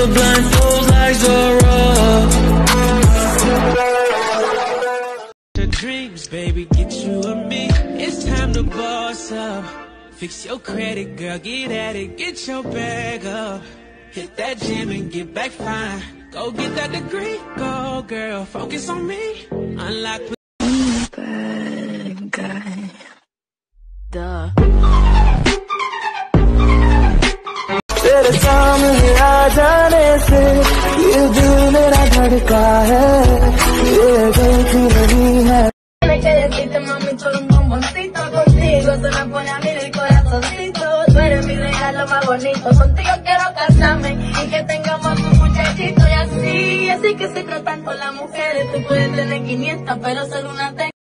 the blindfold are The dreams, baby, get you and me. It's time to boss up. Fix your credit, girl, get at it Get your bag up. Hit that gym and get back fine. Go get that degree, go girl Focus on me, unlock Bad guy Duh Better time से ये दिल मेरा धड़का है ये गलती नहीं है Tiene que decirte, mami, tú eres un bomboncito contigo. Se me pone a mí el corazoncito. Tú eres mi regalo más bonito. Contigo quiero casarme y que tengamos un muchachito y así. Así que si tratan con las mujeres, tú puedes tener 500, pero solo una te